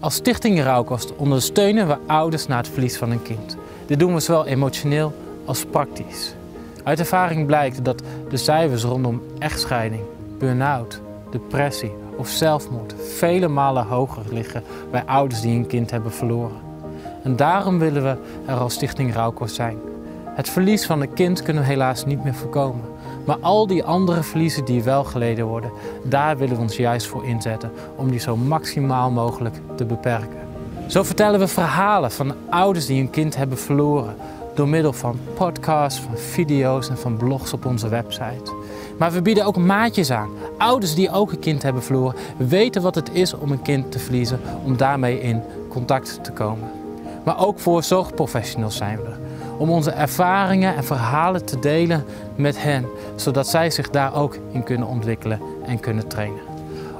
Als Stichting Rouwkost ondersteunen we ouders na het verlies van een kind. Dit doen we zowel emotioneel als praktisch. Uit ervaring blijkt dat de cijfers rondom echtscheiding, burn-out, depressie of zelfmoord vele malen hoger liggen bij ouders die een kind hebben verloren. En daarom willen we er als Stichting Rouwkost zijn. Het verlies van een kind kunnen we helaas niet meer voorkomen. Maar al die andere verliezen die wel geleden worden, daar willen we ons juist voor inzetten om die zo maximaal mogelijk te beperken. Zo vertellen we verhalen van ouders die een kind hebben verloren door middel van podcasts, van video's en van blogs op onze website. Maar we bieden ook maatjes aan. Ouders die ook een kind hebben verloren, weten wat het is om een kind te verliezen, om daarmee in contact te komen. Maar ook voor zorgprofessionals zijn we er om onze ervaringen en verhalen te delen met hen, zodat zij zich daar ook in kunnen ontwikkelen en kunnen trainen.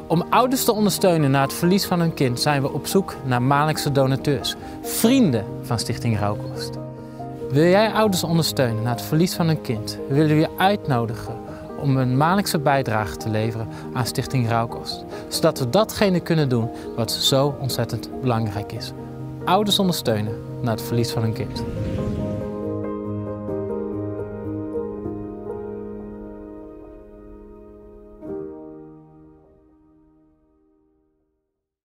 Om ouders te ondersteunen na het verlies van hun kind zijn we op zoek naar maandelijkse donateurs, vrienden van Stichting Rouwkost. Wil jij ouders ondersteunen na het verlies van een kind, willen we je uitnodigen om een maandelijkse bijdrage te leveren aan Stichting Rouwkost, zodat we datgene kunnen doen wat zo ontzettend belangrijk is. Ouders ondersteunen na het verlies van een kind.